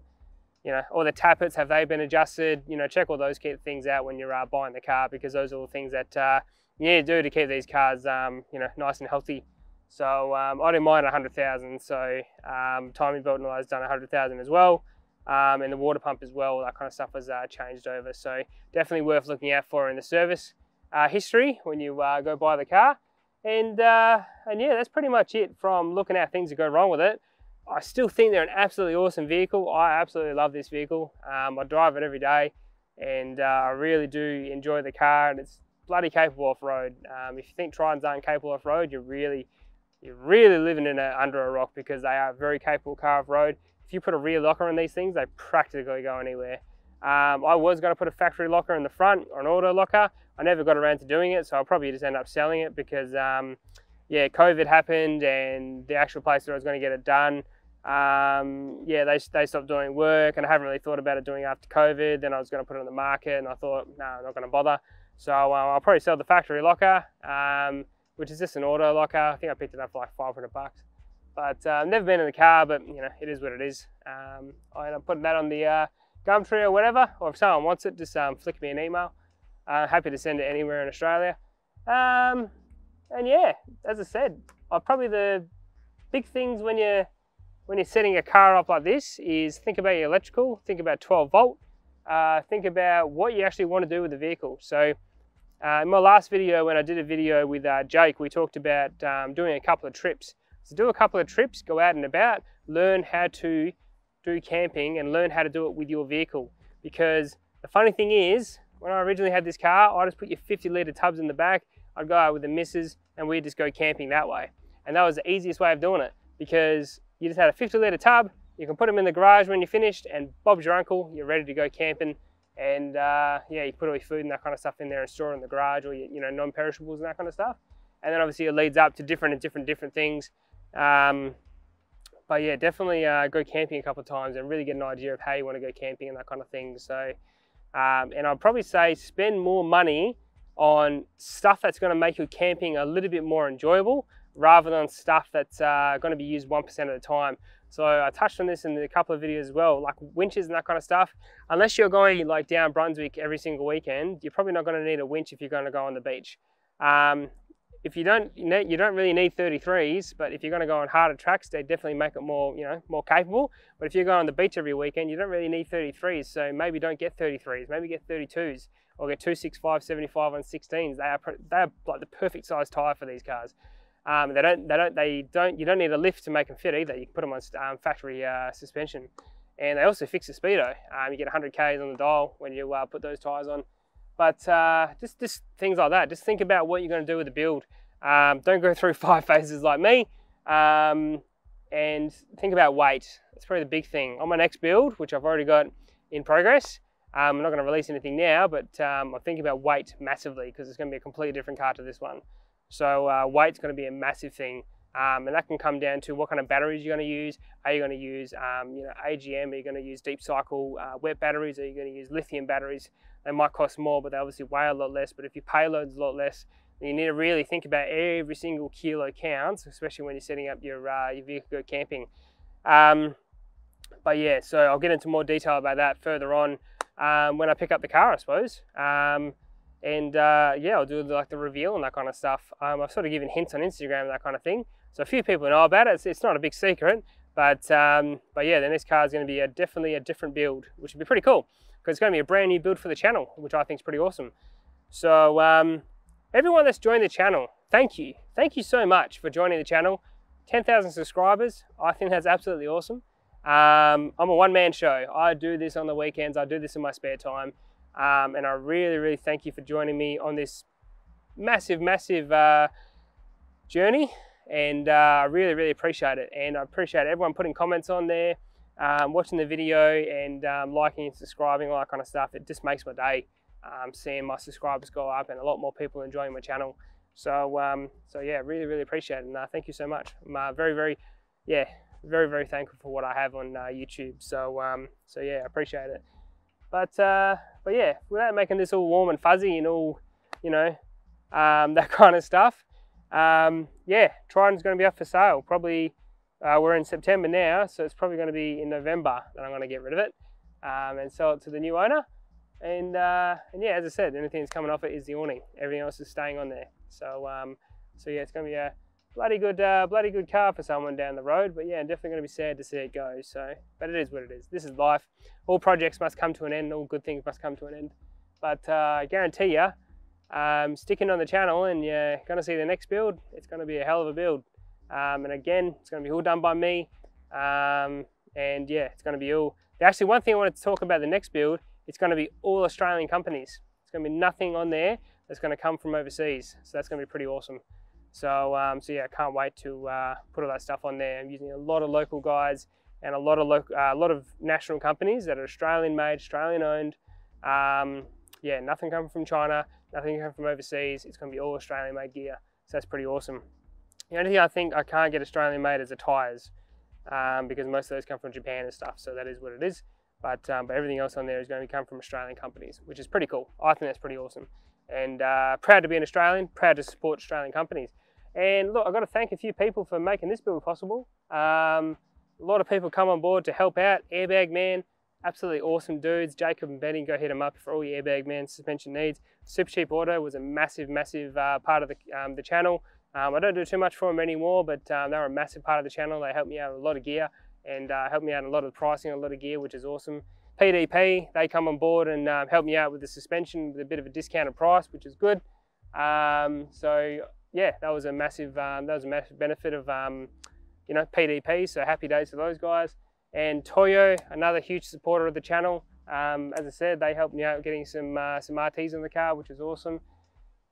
you know, all the tappets, have they been adjusted? You know, check all those things out when you're uh, buying the car because those are all things that uh, you need to do to keep these cars, um, you know, nice and healthy. So um, I didn't mind 100,000. So um, timing belt and all that's done 100,000 as well. Um, and the water pump as well, that kind of stuff was uh, changed over. So definitely worth looking out for in the service uh, history when you uh, go buy the car. And, uh, and yeah, that's pretty much it from looking at things that go wrong with it. I still think they're an absolutely awesome vehicle. I absolutely love this vehicle. Um, I drive it every day and uh, I really do enjoy the car and it's bloody capable off-road. Um, if you think Tritons aren't capable off-road, you're really, you're really living in a, under a rock because they are very capable car off-road. If you put a rear locker on these things, they practically go anywhere. Um, I was going to put a factory locker in the front or an auto locker. I never got around to doing it, so I'll probably just end up selling it because, um, yeah, COVID happened and the actual place that I was going to get it done um, yeah, they, they stopped doing work and I haven't really thought about it doing after COVID. Then I was going to put it on the market and I thought, no, I'm not going to bother. So uh, I'll probably sell the factory locker, um, which is just an auto locker. I think I picked it up for like 500 bucks. But uh, I've never been in the car, but you know, it is what it is. Um, I'm putting that on the uh, Gumtree or whatever, or if someone wants it, just um, flick me an email. Uh, happy to send it anywhere in Australia. Um, and yeah, as I said, uh, probably the big things when you're when you're setting a car up like this is think about your electrical, think about 12 volt, uh, think about what you actually want to do with the vehicle. So uh, in my last video, when I did a video with uh, Jake, we talked about um, doing a couple of trips. So do a couple of trips, go out and about, learn how to do camping and learn how to do it with your vehicle. Because the funny thing is, when I originally had this car, I just put your 50 litre tubs in the back, I'd go out with the missus and we'd just go camping that way. And that was the easiest way of doing it because you just had a 50 litre tub, you can put them in the garage when you're finished and Bob's your uncle, you're ready to go camping. And uh, yeah, you put all your food and that kind of stuff in there and store it in the garage or you know, non-perishables and that kind of stuff. And then obviously it leads up to different and different, different things. Um, but yeah, definitely uh, go camping a couple of times and really get an idea of how you want to go camping and that kind of thing. So, um, and I'd probably say spend more money on stuff that's going to make your camping a little bit more enjoyable rather than stuff that's uh, going to be used 1% of the time. So I touched on this in a couple of videos as well, like winches and that kind of stuff. Unless you're going like down Brunswick every single weekend, you're probably not going to need a winch if you're going to go on the beach. Um, if you don't, you don't really need 33s, but if you're going to go on harder tracks, they definitely make it more, you know, more capable. But if you're going on the beach every weekend, you don't really need 33s. So maybe don't get 33s, maybe get 32s or get 265, 75 on 16s. They are, they are like the perfect size tire for these cars. Um, they don't, they don't, they don't, you don't need a lift to make them fit either. You can put them on um, factory uh, suspension. And they also fix the speedo. Um, you get 100 Ks on the dial when you uh, put those tires on. But uh, just, just things like that. Just think about what you're going to do with the build. Um, don't go through five phases like me. Um, and think about weight. That's probably the big thing. On my next build, which I've already got in progress, um, I'm not going to release anything now, but I'm thinking about weight massively because it's going to be a completely different car to this one. So uh, weight's going to be a massive thing. Um, and that can come down to what kind of batteries you're going to use. Are you going to use, um, you know, AGM? Are you going to use deep cycle uh, wet batteries? Are you going to use lithium batteries? They might cost more, but they obviously weigh a lot less. But if your payload's a lot less, you need to really think about every single kilo counts, especially when you're setting up your uh, your vehicle go camping. Um, but yeah, so I'll get into more detail about that further on um, when I pick up the car, I suppose. And uh, yeah, I'll do like the reveal and that kind of stuff. Um, I've sort of given hints on Instagram and that kind of thing, so a few people know about it. It's, it's not a big secret, but um, but yeah, the next car is going to be a, definitely a different build, which would be pretty cool because it's going to be a brand new build for the channel, which I think is pretty awesome. So um, everyone that's joined the channel, thank you, thank you so much for joining the channel. 10,000 subscribers, I think that's absolutely awesome. Um, I'm a one-man show. I do this on the weekends. I do this in my spare time. Um, and I really, really thank you for joining me on this massive, massive uh, journey. And uh, I really, really appreciate it. And I appreciate everyone putting comments on there, um, watching the video and um, liking and subscribing, all that kind of stuff. It just makes my day um, seeing my subscribers go up and a lot more people enjoying my channel. So, um, so yeah, really, really appreciate it. And uh, thank you so much. I'm uh, very, very, yeah, very, very thankful for what I have on uh, YouTube. So, um, so yeah, I appreciate it. But uh, but yeah, without making this all warm and fuzzy and all, you know, um, that kind of stuff, um, yeah, Triton's going to be up for sale. Probably uh, we're in September now, so it's probably going to be in November that I'm going to get rid of it um, and sell it to the new owner. And uh, and yeah, as I said, anything that's coming off it is the awning. Everything else is staying on there. So um, so yeah, it's going to be a bloody good, uh, bloody good car for someone down the road. But yeah, definitely going to be sad to see it go. So, but it is what it is. This is life. All projects must come to an end. All good things must come to an end. But uh, I guarantee you, um, sticking on the channel and you're going to see the next build. It's going to be a hell of a build. Um, and again, it's going to be all done by me. Um, and yeah, it's going to be all. Actually, one thing I wanted to talk about the next build. It's going to be all Australian companies. It's going to be nothing on there that's going to come from overseas. So that's going to be pretty awesome. So, um, so yeah, I can't wait to uh, put all that stuff on there. I'm using a lot of local guys and a lot of local, uh, a lot of national companies that are Australian made, Australian owned. Um, yeah, nothing coming from China, nothing coming from overseas. It's going to be all Australian made gear. So that's pretty awesome. The only thing I think I can't get Australian made is the tyres. um, because most of those come from Japan and stuff. So that is what it is. But, um, but everything else on there is going to come from Australian companies, which is pretty cool. I think that's pretty awesome. And uh, proud to be an Australian, proud to support Australian companies. And look, I've got to thank a few people for making this build possible. Um, a lot of people come on board to help out. Airbag Man, absolutely awesome dudes. Jacob and Benny, go hit them up for all your Airbag Man suspension needs. Super Cheap Auto was a massive, massive uh, part of the, um, the channel. Um, I don't do too much for them anymore, but um, they were a massive part of the channel. They helped me out with a lot of gear and uh, helped me out a lot of pricing, a lot of gear, which is awesome. PDP, they come on board and um, help me out with the suspension with a bit of a discounted price, which is good. Um, so yeah, that was a massive, um, that was a massive benefit of, um, you know, PDP. So happy days to those guys. And Toyo, another huge supporter of the channel. Um, as I said, they helped me out getting some uh, some RTs in the car, which is awesome.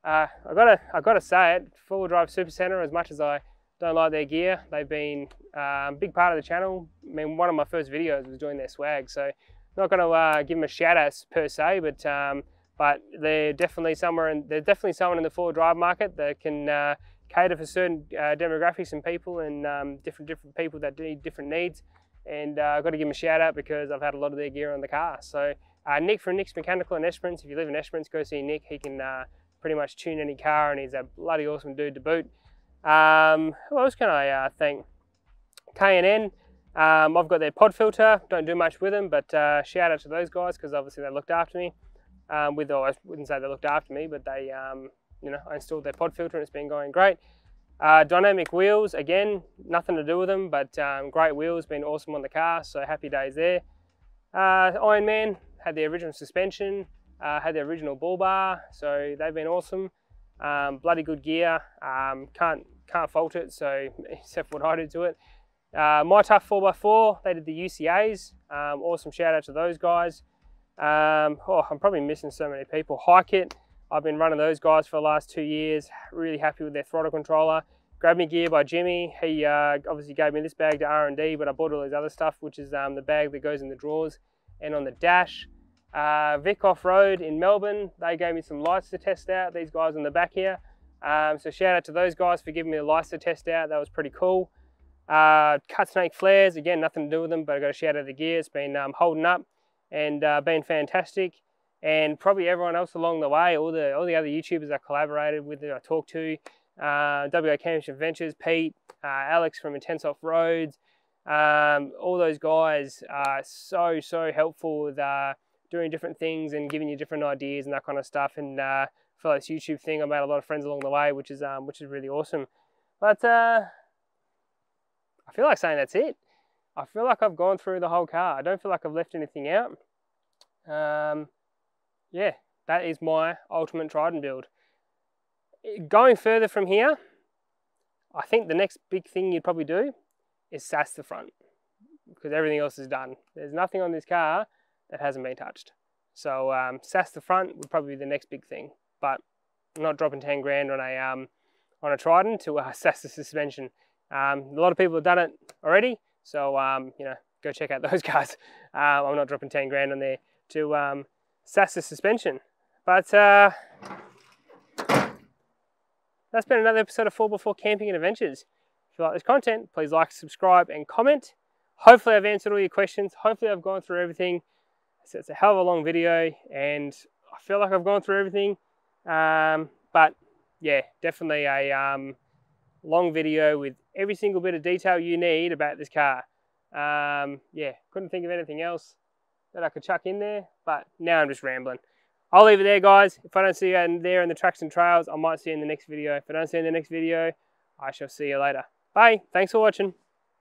Uh, I gotta I gotta say it, Full Drive Super Center. As much as I don't like their gear, they've been um, a big part of the channel. I mean, one of my first videos was doing their swag, so not gonna uh, give them a shout out per se, but um, but they're definitely somewhere in they're definitely someone in the four drive market that can uh, cater for certain uh, demographics and people and um, different different people that need different needs. And uh, I've got to give them a shout out because I've had a lot of their gear on the car. So uh, Nick from Nick's Mechanical in Esperance. If you live in Esperance, go see Nick. He can uh, pretty much tune any car, and he's a bloody awesome dude to boot. Um, who else can I uh, thank? K&N. Um, I've got their pod filter. Don't do much with them, but shout out to those guys because obviously they looked after me um, with, or I wouldn't say they looked after me, but they, um, you know, I installed their pod filter and it's been going great. Uh, dynamic wheels, again, nothing to do with them, but um, great wheels, been awesome on the car, so happy days there. Uh, Ironman had the original suspension, uh, had the original bull bar, so they've been awesome. Um, bloody good gear, um, can't can't fault it, so except what I did to it. Uh, My Tough 4x4, they did the UCAs, um, awesome shout out to those guys. Um, oh, I'm probably missing so many people. HIKEIT, I've been running those guys for the last two years. Really happy with their throttle controller. Grab Me Gear by Jimmy. He uh, obviously gave me this bag to R&D, but I bought all his other stuff, which is um, the bag that goes in the drawers and on the dash. Uh, Vic Off-Road in Melbourne, they gave me some lights to test out, these guys on the back here. Um, so shout out to those guys for giving me the lights to test out, that was pretty cool. Uh, Cut Snake Flares, again, nothing to do with them, but I got to shout out to the gear, it's been um, holding up and uh, been fantastic. And probably everyone else along the way, all the all the other YouTubers I collaborated with, that I talked to, uh, WA Championship Ventures, Pete, uh, Alex from Intense Off Roads, um, all those guys are so so helpful with uh, doing different things and giving you different ideas and that kind of stuff. And uh, for this YouTube thing, I made a lot of friends along the way, which is um, which is really awesome. But uh, I feel like saying that's it. I feel like I've gone through the whole car. I don't feel like I've left anything out. Um, yeah, that is my ultimate Triton build. Going further from here, I think the next big thing you'd probably do is sass the front because everything else is done. There's nothing on this car that hasn't been touched. So um, sass the front would probably be the next big thing, but I'm not dropping 10 grand on a, um, on a Triton to uh, sass the suspension. Um, a lot of people have done it already, so, um, you know, go check out those guys. Uh, I'm not dropping 10 grand on there to um, sass the suspension. But uh, that's been another episode of 4x4 Camping and Adventures. If you like this content, please like, subscribe, and comment. Hopefully I've answered all your questions. Hopefully I've gone through everything. So it's a hell of a long video, and I feel like I've gone through everything. Um, but yeah, definitely a um, long video with every single bit of detail you need about this car. Um, yeah, couldn't think of anything else that I could chuck in there, but now I'm just rambling. I'll leave it there, guys. If I don't see you in there in the tracks and trails, I might see you in the next video. If I don't see you in the next video, I shall see you later. Bye. Thanks for watching.